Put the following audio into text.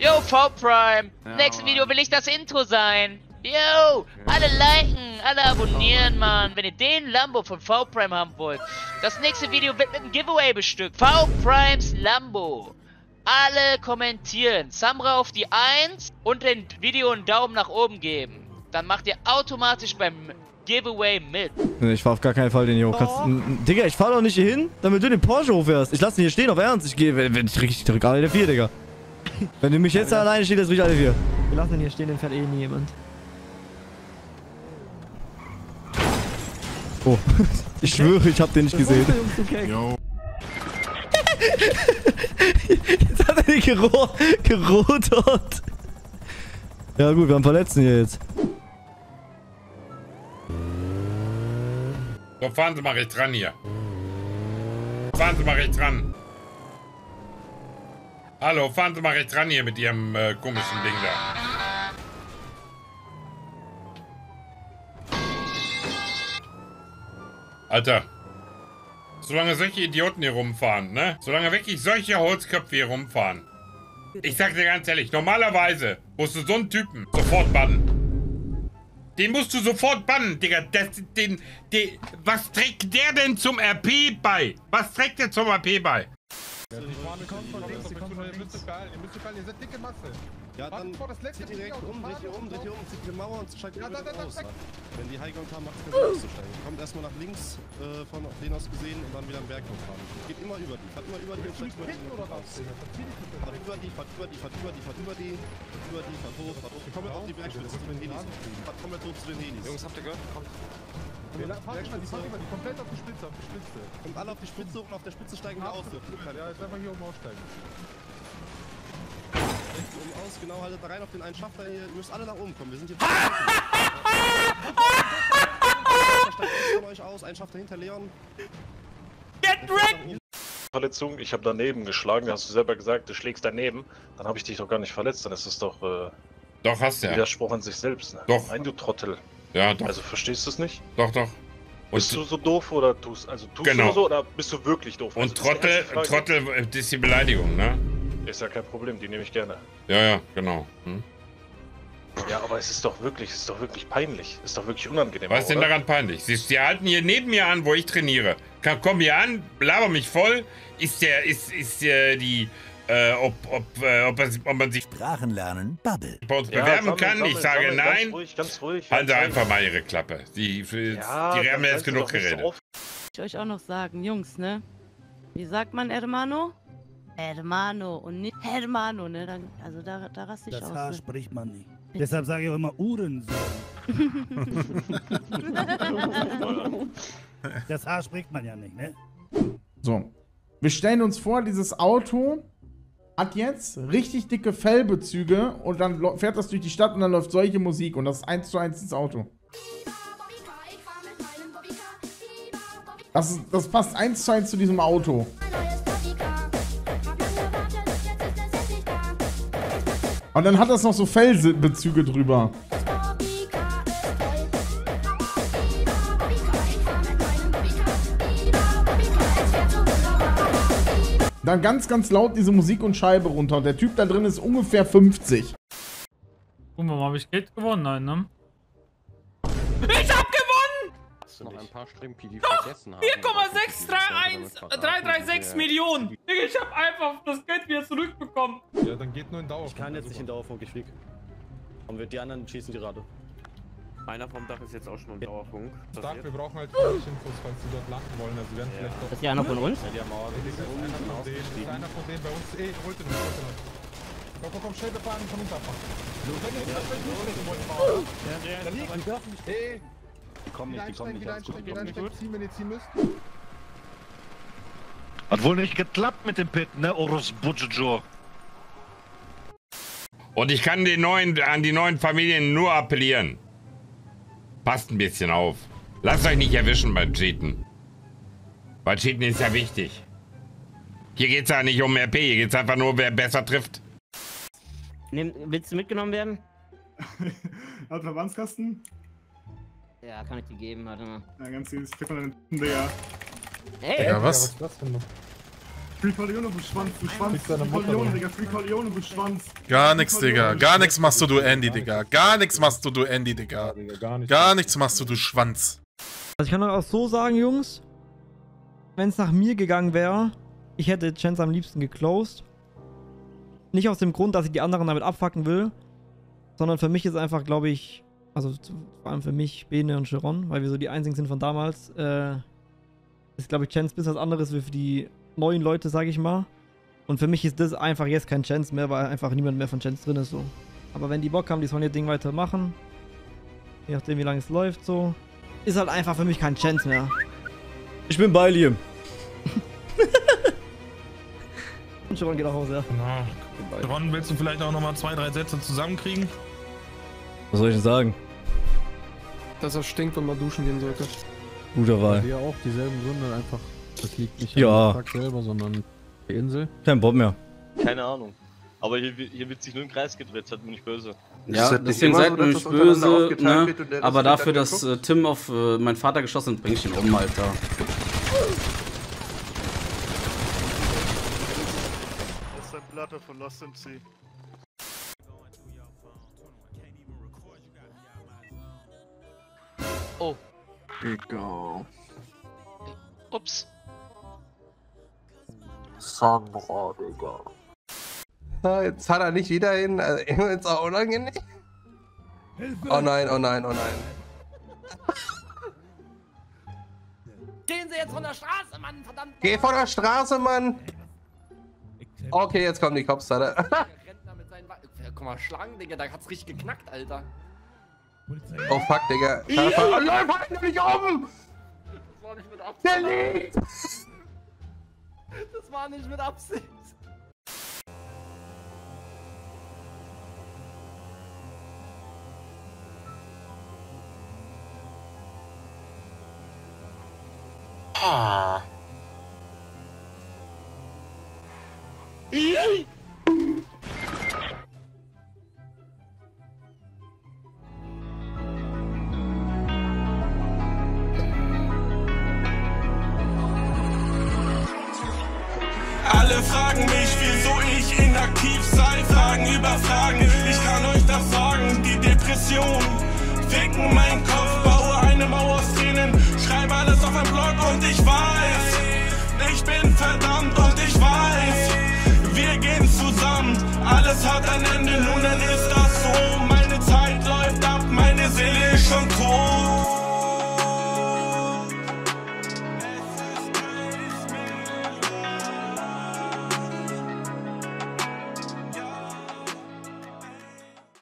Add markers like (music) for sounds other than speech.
Yo, V-Prime. Ja, Nächstes Mann. Video will ich das Intro sein. Yo, alle liken, alle abonnieren, Mann. Wenn ihr den Lambo von V-Prime haben wollt. Das nächste Video wird mit einem Giveaway bestückt. V-Primes Lambo. Alle kommentieren. Samra auf die 1 und dem Video einen Daumen nach oben geben. Dann macht ihr automatisch beim Giveaway mit. Ich fahr auf gar keinen Fall den hier hoch. Digga, ich fahr doch nicht hier hin, damit du den Porsche hochfährst. Ich lass den hier stehen, auf Ernst. Ich gehe, wenn ich ich drück alle vier, Digga. Wenn du mich jetzt alleine stehst, drück ich alle vier. Wir lassen ihn hier stehen, den fährt eh nie jemand. Oh, (laughs) ich schwöre, ich hab den nicht gesehen. Jo. (laughs) Jetzt hat er den gero gerotert. Ja gut, wir haben Verletzten hier jetzt. So, fahren Sie mal rechts ran hier. Fahren Sie mal rechts ran. Hallo, fahren Sie mal rechts ran hier mit Ihrem äh, komischen Ding da. Alter. Solange solche Idioten hier rumfahren, ne? Solange wirklich solche Holzköpfe hier rumfahren. Ich sag dir ganz ehrlich, normalerweise musst du so einen Typen sofort bannen. Den musst du sofort bannen, Digga. Das, den, den, was trägt der denn zum RP bei? Was trägt der zum RP bei? Ja, dann zieht direkt um, dreht hier um, dreht hier um, zieht die Mauer und steigt ja, da, da, raus. Wenn die Highground haben, macht es Sinn auszusteigen. Kommt erstmal nach links äh, von denen aus gesehen und dann wieder einen Berg hochfahren. Geht immer über die, fahrt immer über die und steigt oder raus. Fahrt über die, fahrt über die, fahrt über die, fahrt über die, fahrt über die, fahrt hoch, fahrt hoch. Komplett auf die Bergspitze zu den Helis. Fahrt komplett hoch zu den Helis. Jungs, habt ihr gehört? Kommt. komplett auf die Spitze, auf die Spitze. Kommt alle auf die Spitze hoch und auf der Spitze steigen wir aus. Ja, jetzt einfach hier oben aussteigen. Aus, genau, haltet da rein auf den einen Schacht da hier. Ihr müsst alle nach oben kommen. Wir sind hier. Steigt (laughs) von euch aus, ein Schaft dahinter, Leon. Verletzung, ich habe daneben geschlagen, hast du selber gesagt, du schlägst daneben, dann habe ich dich doch gar nicht verletzt, dann ist es doch äh, Doch, hast du ja. Widerspruch an sich selbst. Ne? Doch. Nein, du Trottel. Ja, doch, Also verstehst du es nicht? doch, doch. Bist du Und, so doof oder tust also tust Genau. du so oder bist du wirklich doof? und Also, das Trottel. Trottel, äh, das ist die Beleidigung, ne? Ist ja kein Problem, die nehme ich gerne. Ja, ja, genau. Hm? Ja, aber es ist doch wirklich, es ist doch wirklich peinlich. Ist doch wirklich unangenehm. Was ist denn daran peinlich? Sie, Sie halten hier neben mir an, wo ich trainiere. Komm hier an, laber mich voll. Ist der, ist, ist äh, die, äh, ob, ob, äh, ob, man, ob man sich Sprachen lernen, Bubble. bei uns Ja, bewerben sammel, kann? sammel, ich sage sammel, nein. Ganz ruhig, ganz ruhig. Halten Sie einfach mal Ihre Klappe. Die, für, Ja, die haben jetzt genug so geredet. auf. ich euch auch noch sagen, Jungs, ne? Wie sagt man Hermano? Hermano und nicht Hermano, ne? Dann, also da, da raste ich Das aus. H Ne? spricht man nicht. Deshalb sage ich auch immer Uhrensohn. (laughs) das H spricht man ja nicht, ne? So. Wir stellen uns vor, dieses Auto hat jetzt richtig dicke Fellbezüge und dann fährt das durch die Stadt und dann läuft solche Musik und das ist eins zu eins ins Auto. Das, ist, das passt eins zu eins zu diesem Auto. Und dann hat das noch so Fellbezüge drüber. Dann ganz, ganz laut diese Musik und Scheibe runter. Und der Typ da drin ist ungefähr 50. Gucken wir mal, habe ich Geld gewonnen? Nein, ne? Noch ein paar Strecken, die vergessen haben. 4,631336 Millionen! Digga, ich hab einfach das Geld wieder zurückbekommen. Ja, dann geht nur in Dauer. Ich kann jetzt nicht in Dauerfunk, ich flieg. Und wir die anderen schießen gerade. Einer vom Dach ist jetzt auch schon im Dauerfunk. Stark, wir brauchen halt vielleicht Infos, falls sie dort landen wollen. Also werden vielleicht doch... Ist hier einer von uns? Ja, die haben Mauer Das ist einer von denen, das ist einer von denen bei uns. Ey, holt den. Komm, komm, komm, schnell, wir fahren von uns abmachen. Wenn ihr das nicht loslegen wollt, fahren. Da liegt. Ey, Die kommen nicht, die kommen nicht. wieder einsteigen, die wieder einsteigen, ziehen, wenn ihr ziehen müsst. Hat wohl nicht geklappt mit dem Pit, ne, Orus Butjojo? Und ich kann den neuen, an die neuen Familien nur appellieren. Passt ein bisschen auf. Lasst euch nicht erwischen beim Cheaten. Weil Cheaten ist ja wichtig. Hier geht's ja nicht um RP, hier geht's einfach nur, wer besser trifft. Nimm, willst du mitgenommen werden? (laughs) Hat Verbandskasten? Ja, kann ich dir geben, warte mal. Ja, ganz süß. Kriegt man einen Digga. Hey! Ja, was? ist das denn noch? Free Corleone, du Schwanz, du Schwanz. Free Corleone, Digga, Free Corleone, du Schwanz. Gar nichts, Digga. Gar nichts machst du, du Andy, Digga. Gar nichts machst du, du Andy, Digga. Gar nichts machst du, du Schwanz. Also ich kann auch so sagen, Jungs, wenn es nach mir gegangen wäre, ich hätte Chance am liebsten geclosed. Nicht aus dem Grund, dass ich die anderen damit abfacken will, sondern für mich ist einfach, glaube ich, also vor allem für mich, Bene und Chiron, weil wir so die einzigen sind von damals, äh, ist, glaube ich, Chance ein bisschen was anderes wie für die neuen Leute, sage ich mal. Und für mich ist das einfach jetzt kein Chance mehr, weil einfach niemand mehr von Chance drin ist, so. Aber wenn die Bock haben, die sollen ihr Ding weitermachen. Je nachdem, wie lange es läuft, so. Ist halt einfach für mich kein Chance mehr. Ich bin bei Liam. (laughs) Und Chiron geht nach Hause, ja. Na, Ron, willst du vielleicht auch nochmal zwei, drei Sätze zusammenkriegen? Was soll ich denn sagen? Dass er stinkt und mal duschen gehen sollte. Guter Wahl. Wir auch dieselben Gründe, einfach. Das liegt nicht Ja. am Tag selber, sondern die Insel. Kein Bock mehr. Keine Ahnung. Aber hier, mir wird sich nur im Kreis gedreht, seid mir nicht böse. Ja, deswegen seid mir nicht böse, ne? Aber dafür, dass äh, Tim auf äh, meinen Vater geschossen hat, bring ich ihn um, Alter. Das ist ein Blatter von Lost in Sea. Oh. Digga. Ups. Sandra, Digga. Jetzt hat er nicht wieder hin. Also, (laughs) ist auch unangenehm. Oh nein, oh nein, oh nein. Gehen Sie jetzt von der Straße, Mann, verdammt! Geh von der Straße, Mann! Okay, jetzt kommen die Cops, Alter. (laughs) Guck mal, Schlangen, Digga, da hat's richtig geknackt, Alter. Oh fuck, Digga. Ja. Oh nein, fall mich nicht um! Das war nicht mit Absicht. Der liegt! Das war nicht mit Absicht. Ah. Fragen mich, wieso ich inaktiv sei. Fragen über Fragen, ich kann euch das sagen. Die Depression ficken meinen Kopf, baue eine Mauer aus Tränen. Schreibe alles auf ein Blog und ich weiß, ich bin verdammt und ich weiß, wir gehen zusammen. Alles hat ein Ende, nun